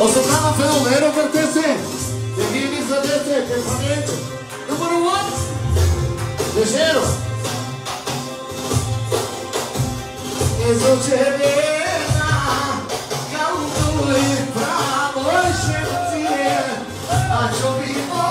Osobnava fenomeno vrte se Devini zadete per pagamento Eu one Leggero Esocerena Caldo e bravo Scelte A giovine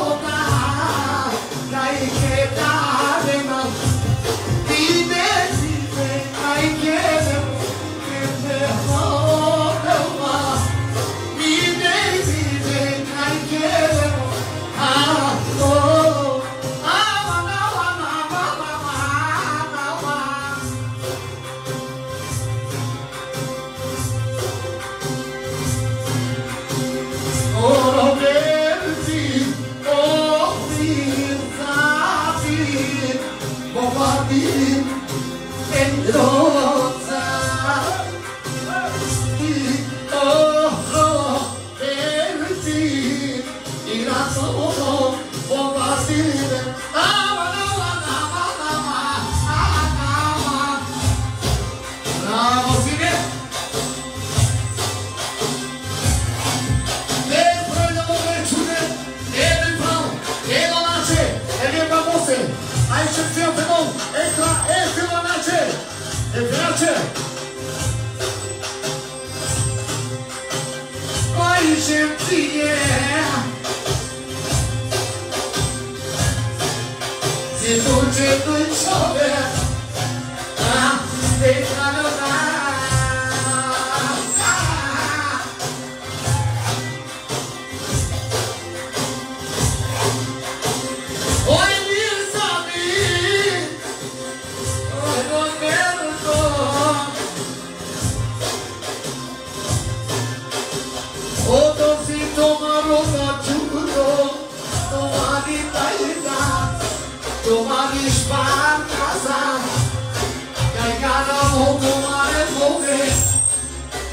empty, yeah.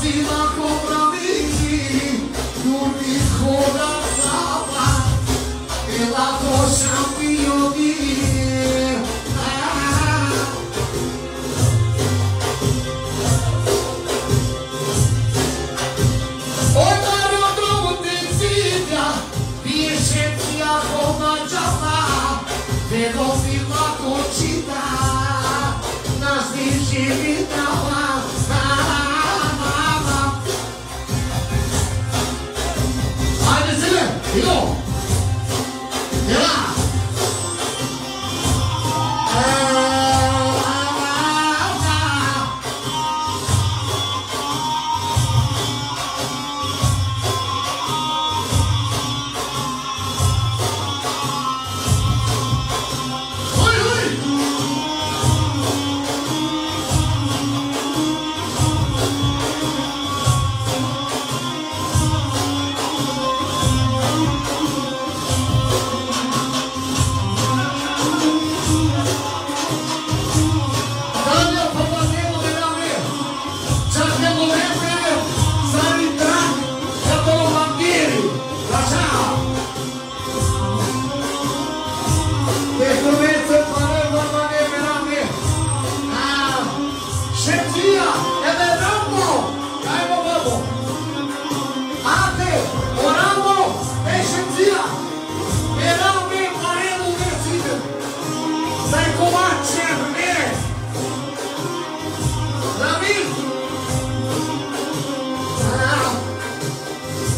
see you.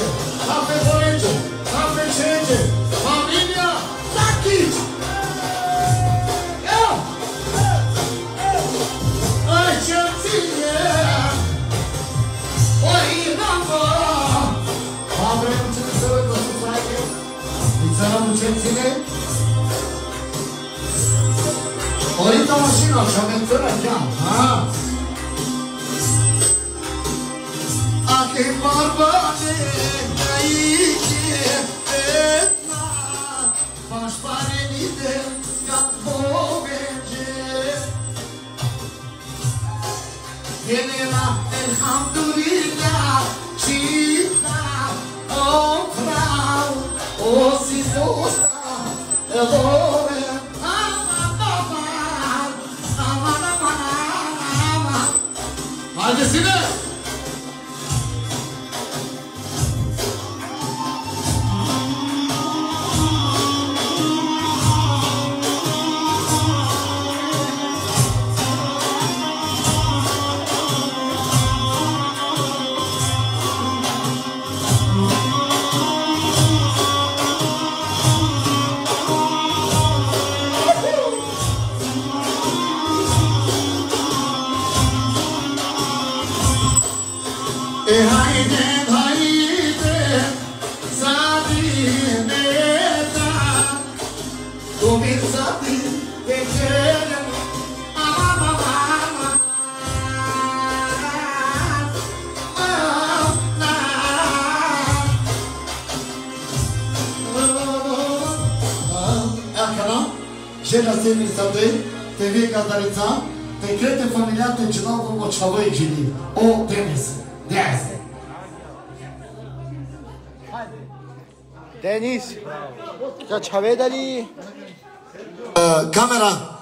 Ciamece! Salve Vorege! Salve Cege! Familia! Tachici! Eu! Oi, genție! Oi, bravo! Avem ce să vă vă Inițialăm ucențile. Orienta mașina și avem chiar. Ah! A che barbare aici etna Paș pare nide ca povege Genera elhamdulillah Cita o frau O si fosta Вчера семи сады, те века дарица, те крете фамилията чинал го мочава и жени. О, Денис! Денис! Денис! Чаве дали? Камера!